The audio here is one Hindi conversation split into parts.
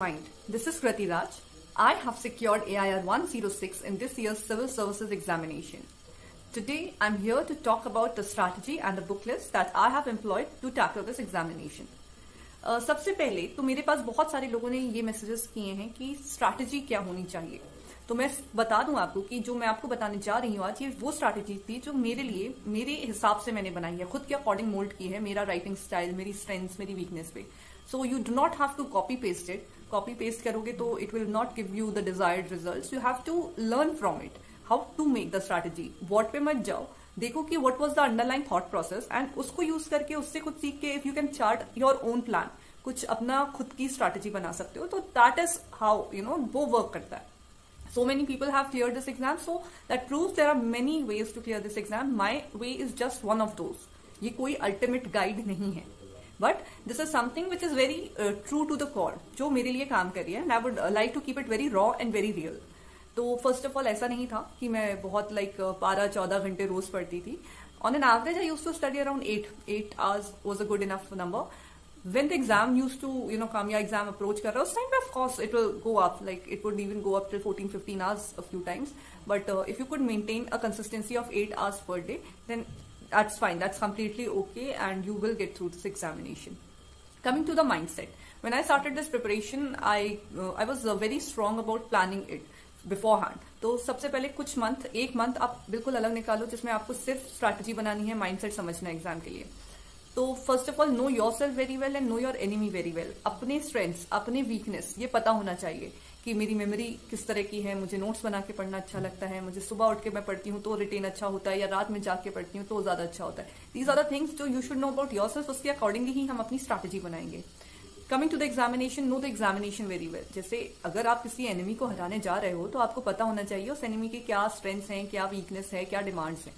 Mind. This is Krati Raj. I have secured AIR 106 in this year's Civil Services examination. Today, I'm here to talk about the strategy and the book list that I have employed to tackle this examination. Uh, सबसे पहले तो मेरे पास बहुत सारे लोगों ने ये मैसेजेस किए हैं कि स्ट्रैटेजी क्या होनी चाहिए तो मैं बता दूँ आपको कि जो मैं आपको बताने जा रही हूँ आज ये वो स्ट्रैटेजी थी जो मेरे लिए मेरे हिसाब से मैंने बनाई है खुद के अकॉर्डिंग मोल्ड की है मेरा राइटिंग स्टाइल मेरी स्ट्रेंथ्स मेरी वीकनेस पे so you do not have to copy paste it copy paste करोगे तो it will not give you the desired result you have to learn from it how to make the strategy what पे मत जाओ. देखो कि what was the underline thought process and उसको यूज़ करके उससे कुछ सीख के if you can chart your own plan कुछ अपना खुद की स्ट्रैटेजी बना सकते हो तो that is how you know वो वर्क करता है. So many people have cleared this exam, so that proves there are many ways to clear this exam. My way is just one of those. ये कोई अल्टीमेट गाइड नहीं है. But this is something which is very true to the core जो मेरे लिए काम करी है। I would like to keep it very raw and very real तो फ़र्स्ट ऑफ़ ऑल ऐसा नहीं था कि मैं बहुत लाइक बारह, चौदह घंटे रोज पढ़ती थी। On an average I use to study around eight eight hours was a good enough number when the exam use to you know come या एग्ज़ाम अप्रोच कर रहा है उस time of course it will go up like it would even go up fourteen fifteen hours a few times but if you could maintain a consistency of eight hours पर day then that's fine that's completely okay and you will get through this examination coming to the mindset when i started this preparation i uh, i was uh, very strong about planning it before तो सबसे पहले कुछ मंथ एक मंथ आप बिल्कुल अलग निकालो जिसमें आपको सिर्फ़ स्ट्रैटेजी बनानी है माइंडसेट समझना है एग्ज़ाम के लिए तो first of all know your self very well and know your enemy very well अपने स्ट्रेंथ्स अपने वीकनेस ये पता होना चाहिए कि मेरी मेमोरी किस तरह की है, मुझे नोट्स बना के पढ़ना अच्छा लगता है, मुझे सुबह उठ के मैं पढ़ती हूँ तो रिटेन अच्छा होता है या रात में जाके पढ़ती हूँ तो ज़्यादा अच्छा होता है। दीज आर द थिंग्स जो you should know about your self उसके अकॉर्डिंगली ही हम अपनी स्ट्रैटेजी बनाएँगे। Coming to the examination know the examination very well जैसे अगर आप किसी एनिमी को हराने जा रहे हो तो आपको पता होना चाहिए उस एनिमी के क्या स्ट्रेंथ्स हैं, क्या वीकनेस है, क्या डिमांड्स हैं।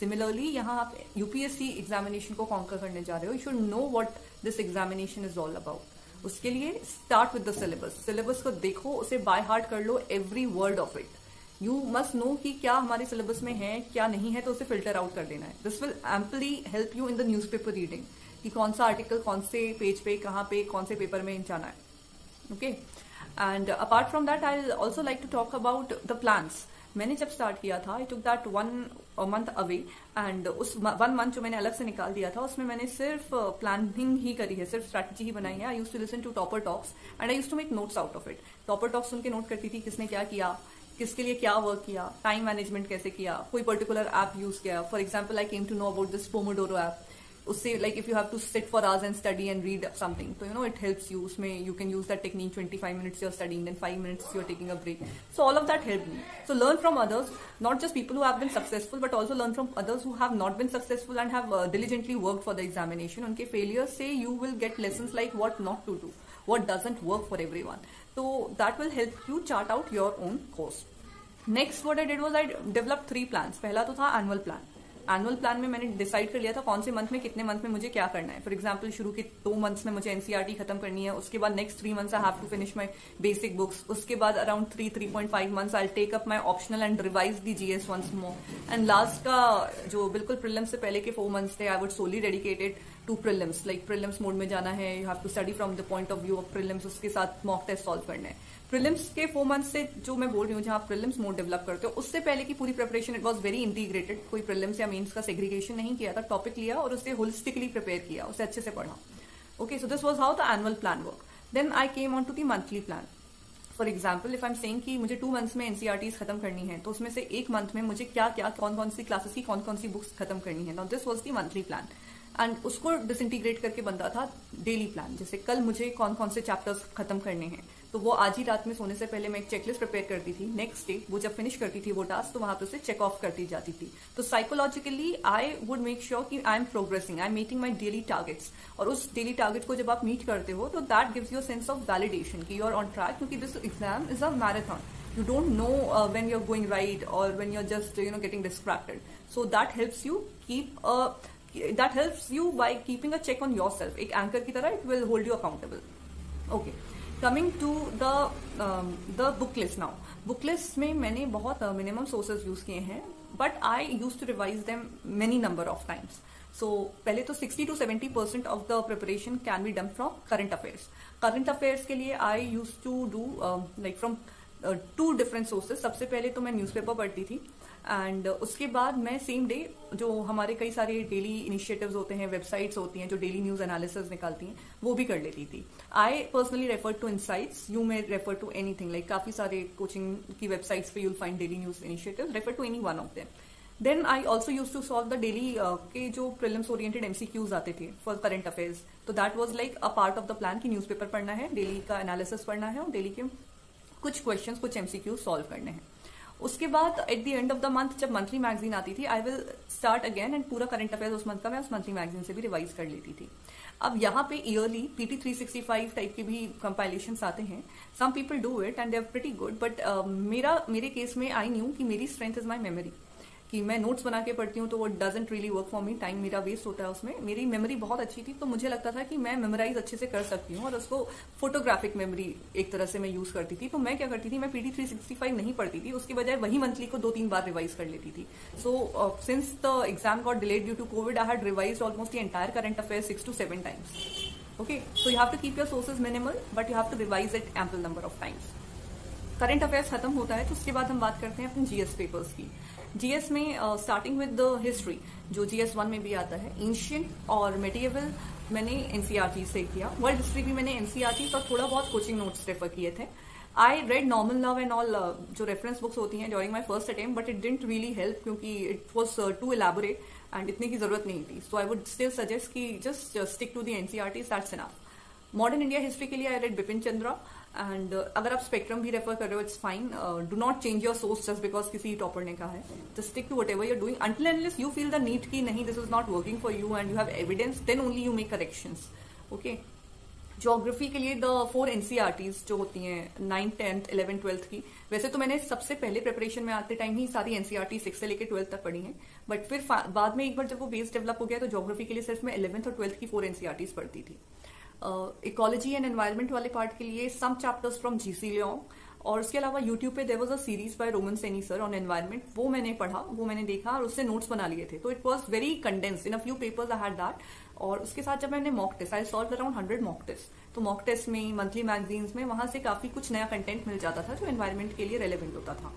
सिमिलरली यहाँ आप यूपीएससी एग्जामिनेशन को कॉन्कर करने जा रहे हो। You should know what this examination is all about उसके लिए start with the syllabus syllabus को देखो, उसे बाय हार्ट कर लो every word of it you must know कि क्या हमारे सिलेबस में है, क्या नहीं है तो उसे फ़िल्टर आउट कर देना है. This will amply help you in the newspaper reading कि कौन सा आर्टिकल कौन से पेज पे, कहाँ पे, कौन से पेपर में जाना है. Okay and apart from that I also like to talk about the plans मैंने जब स्टार्ट किया था I took that one month away and उस वन मंथ जो मैंने अलग से निकाल दिया था उसमें मैंने सिर्फ़ प्लानिंग uh, ही करी है सिर्फ़ स्ट्रैटेजी ही बनाई है। I use to listen to topper talks and I use to make notes out of it topper talks सुन के नोट करती थी किसने क्या किया किसके लिए क्या वर्क किया टाइम मैनेजमेंट कैसे किया कोई पर्टिकुलर ऐप यूज़ किया। For example I came to know about this Pomodoro app उससे like if you have to sit for hours and study and read something तो you know it helps you उसमें you can use that technique twenty five minutes you're studying then five minutes you're taking a break so all of that help me so learn from others not just people who have been successful but also learn from others who have not been successful and have diligently work for the examination उनके फेलियर से you will get lesson like what not to do what doesn't work for every one तो that will help you chart out your own course next word I did was I develop three plan पहला तो था एनुअल प्लान एनुअल प्लान में मैंने डिसाइड कर लिया था कौन से मंथ में, कितने मंथ में मुझे क्या करना है। फॉर एग्ज़ाम्पल शुरू के दो मंथ्स में मुझे एनसीआरटी खत्म करनी है, उसके बाद next three months I have to finish my basic books उसके बाद around three three point five months I take up my optional and revise the GS once more and last का जो बिल्कुल प्रिलम से पहले के फोर मंथ्स थे I would solely dedicated to prelims like prelims mode में जाना है you have to study from the point of view of prelims उसके साथ मॉक टेस्ट सॉल्व करना है। प्रिलिम्स के फोर मंथ से जो मैं बोल रही हूँ, जहाँ प्रिलिम्स मोड डेवलप करते हो, उससे पहले की पूरी preparation it was very integrated कोई प्रिलिम्स या मीन्स का सेग्रीगेशन नहीं किया था टॉपिक लिया और उसे होलिस्टिकली प्रिपेयर किया, उसे अच्छे से पढ़ा। Okay so this was how the annual plan work then I came on to the monthly plan for example if I am saying कि मुझे टू मंथ्स में एनसीआरटीज खत्म करनी है तो उसमें से एक मंथ में मुझे क्या क्या कौन कौन सी क्लासेस की कौन कौन सी बुक्स खत्म करनी है। This was the monthly plan and उसको डिसइंटीग्रेट करके बनता था डेली प्लान जैसे कल मुझे कौन कौन से चैप्टर्स खत्म करने हैं। तो वो आज ही रात में सोने से पहले मैं एक चेकलिस्ट प्रिपेयर करती थी। नेक्स्ट डे वो जब फिनिश करती थी वो टास्क तो वहाँ पर उसे चेक ऑफ़ करती जाती थी। तो psychologically I would make sure कि I am progressing I am meeting my daily targets और उस डेली टारगेट को जब आप मीट करते हो तो that gives you sense of validation की यू आर ऑन ट्रैक क्योंकि this exam is a marathon you don't know uh, when you're going right or when you're just you know getting distracted so that helps you keep a that help you by keeping a check on your self एक एंकर की तरह it will hold you accountable okay coming to the the book list now book list में मैंने बहुत मिनिमम सोर्सेज यूज़ किए हैं but I use to revise them many number of times so पहले तो sixty to seventy percent of the preparation can be done from current affairs current affairs के लिए I use to do like from two different sources सबसे पहले तो मैं न्यूज़ पेपर पढ़ती थी एंड उसके बाद मैं सेम डे जो हमारे कई सारे डेली इनिशिएटिव्स होते हैं वेबसाइट्स होती हैं, जो डेली न्यूज़ एनालिसिस निकालती हैं, वो भी कर लेती थी। I personally refer to Insights you may refer to anything like काफ़ी सारे कोचिंग की वेबसाइट्स पे you'll find daily news initiative refer to any one of them then I also use to solve the daily के जो प्रिलिम्स ओरिएंटेड एमसीक्यूज आते थे फॉर करंट अफेयर्स तो that was like a part of the plan की न्यूज़पेपर पढ़ना है डेली का एनालिसिस पढ़ना है, और डेली के कुछ क्वेश्चंस कुछ एमसीक्यू सॉल्व करने हैं। उसके बाद at the end of the month जब मंथली मैगजीन आती थी I will start again and पूरा करंट अफेयर उस मंथ का मैं उस मंथली मैगजीन से भी रिवाइज कर लेती थी। अब यहाँ पे ईयरली पीटी 365 टाइप के भी कंपाइलेशन आते हैं। Some people do it and they are pretty good but मेरा, मेरे केस में आई न्यू कि मेरी स्ट्रेंथ इज़ माई मेमोरी कि मैं नोट्स बना के पढ़ती हूँ तो वो doesn't really work for me time मेरा वेस्ट होता है उसमें. मेरी मेमोरी बहुत अच्छी थी तो मुझे लगता था कि मैं मेमोराइज अच्छे से कर सकती हूँ और उसको फोटोग्राफिक मेमोरी एक तरह से मैं यूज़ करती थी. तो मैं क्या करती थी, मैं पीडी थ्री सिक्सटी फाइव नहीं पढ़ती थी. उसके बजाय वही मंथली को दो तीन बार रिवाइज कर लेती थी. So since the exam got delayed due to Covid I had revise almost the entire current affair six to seven times okay so you have to keep your sources minimal but you have to revise it ample number of times current affairs खत्म होता है तो उसके बाद हम बात करते हैं अपने जीएस पेपर्स की। जीएस में स्टार्टिंग विद हिस्ट्री जो जीएस वन में भी आता है एंशियंट और मेटिएबल मैंने एनसीआरटी से किया। वर्ल्ड हिस्ट्री भी मैंने एनसीआरटी का थोड़ा बहुत कोचिंग नोट्स रेफर किए थे। I read Norman Lowe and all जो रेफरेंस बुक्स होती हैं during my first attempt but it didn't really help क्योंकि it was too elaborate and इतने की ज़रूरत नहीं थी। So I would still suggest की just stick to the NCERT that's enough modern India history के लिए I read Bipin Chandra and uh, अगर आप स्पेक्ट्रम भी रेफर कर रहे हो it's fine do not change your source just because किसी टॉपर ने कहा है. Just stick to whatever you're doing until and unless you feel the need की नहीं this is not working for you and you have evidence then only you make correction okay geography के लिए द फोर एनसीआरटीज जो होती हैं नाइन्थ टेंथ इलेवन ट्वेल्थ की वैसे तो मैंने सबसे पहले प्रिपरेशन में आते टाइम ही सारी एनसीआरटी सिक्स से लेकर ट्वेल्थ तक पढ़ी हैं. बट फिर बाद में एक बार जब वो बेस डेवलप हो गया तो जोग्राफी के लिए सिर्फ़ मैं इलेवंथ और ट्वेल्थ की फोर एनसीआरटीज पढ़ती थी. इकोलॉजी एंड एनवायरमेंट वाले पार्ट के लिए some chapters from GC Leong और उसके अलावा यूट्यूब पे there was a series by Roman Saini sir on environment वो मैंने पढ़ा, वो मैंने देखा और उससे नोट्स बना लिए थे. तो it was very condense in a few papers I had that और उसके साथ जब मैंने mock test I solve around hundred mock test तो मॉक टेस्ट में मंथली मैगजीन्स में वहाँ से काफ़ी कुछ नया कंटेंट मिल जाता था जो एनवायरमेंट के लिए रेलिवेंट होता था.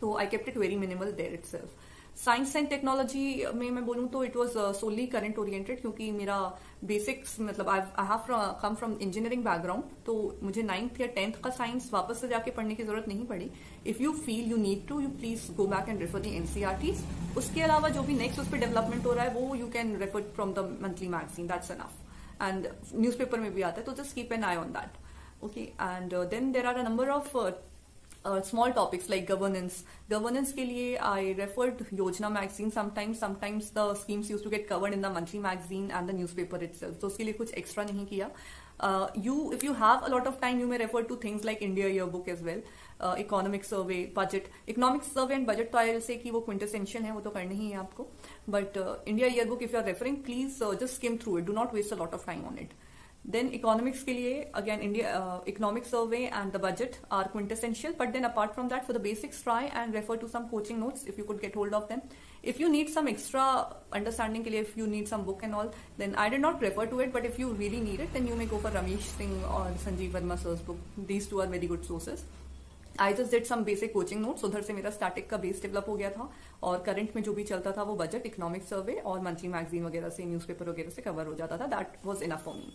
तो I kept it very minimal there it self science and technology में मैं बोलूँ तो it was solely current oriented क्योंकि मेरा बेसिक्स मतलब I have come from engineering background तो मुझे नाइन्थ या टेंथ का साइंस वापस से जाके पढ़ने की ज़रूरत नहीं पड़ी। If you feel you need to you please go back and refer the NCERTs उसके अलावा जो भी नेक्स्ट उस पर डेवलपमेंट हो रहा है, वो you can refer from the monthly magazine that's enough and newspaper में भी आता है तो just keep an eye on that okay and then there are a number of small topics like governance governance के लिए I referred Yojana magazine sometimes sometimes the schemes use to get covered in the monthly magazine and the newspaper it तो उसके लिए कुछ एक्स्ट्रा नहीं किया. You if you have a lot of time you may refer to things like India year book as well economic survey budget economic survey and budget तो आई से कि वो क्विंटेसेंशियल है, वो तो करनी ही है आपको. But India year book if you are referring please just skim through it do not waste a lot of time on it Then economics के लिए again India uh, economic survey and the budget are quintessential. But then apart from that, for the basics, try and refer to some coaching notes if you could get hold of them. If you need some extra understanding के लिए, if you need some book and all, then I did not refer to it. But if you really need it, then you may go for Ramesh Singh or Sanjeev Verma sir's book. These two are very good sources. I just did some basic coaching notes उधर से मेरा स्टैटिक का बेस डेवलप हो गया था और करंट में जो भी चलता था वो बजट इकोनॉमिक सर्वे और मंथली मैगजीन वगैरह से न्यूज़पेपर वगैरह से कवर हो जाता था that was enough for me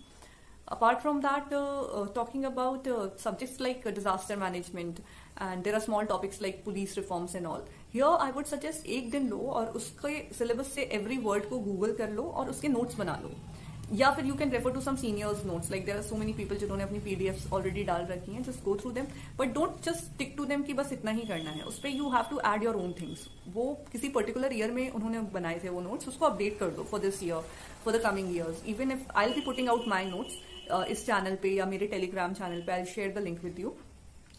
apart from that uh, uh, talking about uh, subjects like disaster management and there are small topics like police reforms and all. Here i would suggest एक दिन लो और उसके सिलेबस से एवरी वर्ड को गूगल कर लो और उसके नोट्स बना लो या फिर you can refer to some seniors notes like there are so many people जिन्होंने अपनी पीडीएफ ऑलरेडी डाल रखी हैं just go through them but don't just stick to them कि बस इतना ही करना है उस पर you have to add your own things वो किसी पर्टिकुलर ईयर में उन्होंने बनाए थे वो नोट्स उसको अपडेट कर दो for this year for the coming years even if I be putting out my notes इस चैनल पे या मेरे टेलीग्राम चैनल पे I share the link with you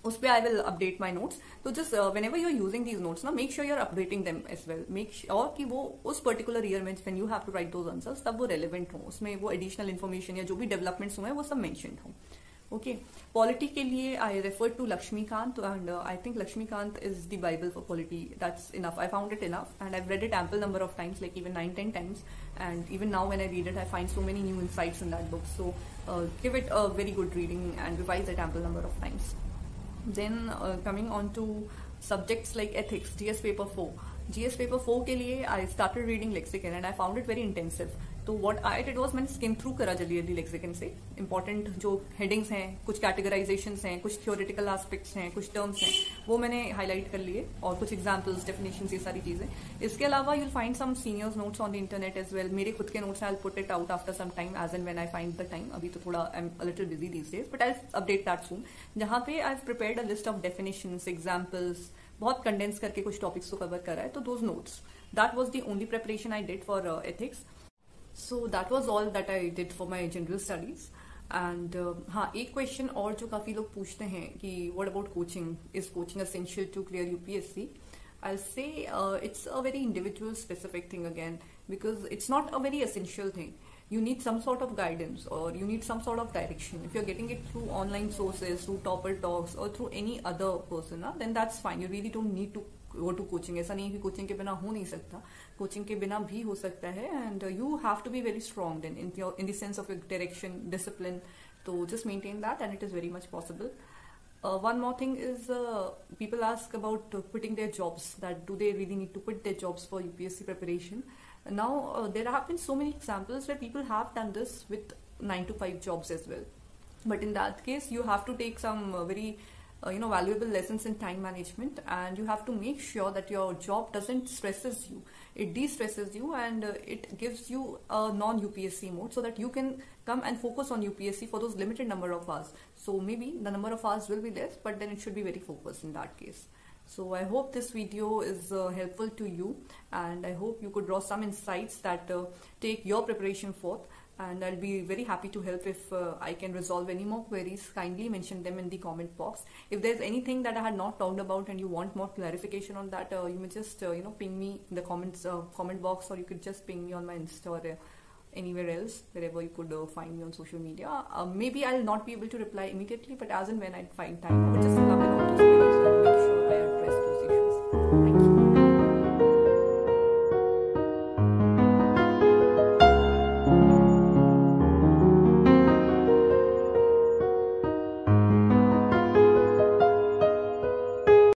उस पर I will update my notes तो just whenever you using these notes ना make sure you're updating them as well make sure कि वो, उस पर्टिकुलर ईयर में when you have to write those answers तब वो रेलिवेंट हो. उसमें वो एडिशनल इन्फॉर्मेशन या जो भी डेवलपमेंट्स हुए हैं, वो सब मैंशन हो. Okay, polity के लिए I refer to Lakshmikant and uh, I think Lakshmikant is the Bible for polity. That's enough. I found it enough and I've read it ample number of times, like even nine, ten times. And even now when I read it, I find so many new insights in that book. So uh, give it a very good reading and revise it ample number of times. Then uh, coming on to subjects like ethics, GS paper 4. GS paper 4 के लिए I started reading lexicon and I found it very intensive. तो वॉट आई डिड वॉज़ मैंने स्किम थ्रू करा जल्दी जल्दी लेक्सिकन से। इंपॉर्टेंट जो हेडिंग्स हैं, कुछ कैटेगराइजेशन हैं, कुछ थियोरिटिकल एस्पेक्ट्स हैं, कुछ टर्म्स हैं, वो मैंने हाईलाइट कर लिए और कुछ एग्जाम्पल्स डेफिनेशन ये सारी चीज़ें। इसके अलावा you'll find some seniors notes on the internet as well मेरे खुद के notes I put it out after some time as and when I find the time अभी तो थोड़ा I am little busy these days but I update that soon जहाँ पे I prepared a list of definition examples बहुत कंडेंस करके कुछ टॉपिक्स को कवर करा है तो those notes that was the only preparation I did for ethics so that was all that I did for my general studies and हाँ एक क्वेश्चन और जो काफ़ी लोग पूछते हैं कि what about coaching is coaching essential to clear UPSC I say it's a very individual specific thing again because it's not a very essential thing you need some sort of guidance और you need some sort of direction if you are getting it through online sources through topper talks और through any other person then that's fine you really don't need to go to coaching ऐसा नहीं कि कोचिंग के बिना हो नहीं सकता। कोचिंग के बिना भी हो सकता है and you have to be very strong then in in sense of direction discipline तो just maintain that and it is very much possible one more thing is people ask about putting their jobs that do they really need to put their jobs for UPSC preparation now there have been so many examples where people have done this with nine to five jobs as well but in that case you have to take some very uh, you know valuable lessons in time management and you have to make sure that your job doesn't stresses you. It de-stresses you and uh, it gives you a non-upsc mode so that you can come and focus on upsc for those limited number of hours. So maybe the number of hours will be less but then it should be very focused in that case. So I hope this video is uh, helpful to you and I hope you could draw some insights that uh, take your preparation forth and I'll be very happy to help if uh, I can resolve any more queries. Kindly mention them in the comment box. If there's anything that I had not talked about and you want more clarification on that, uh, you may just uh, you know ping me in the comments uh, comment box, or you could just ping me on my Insta or uh, anywhere else, wherever you could uh, find me on social media. maybe I'll not be able to reply immediately, but as and when I find time, I would just love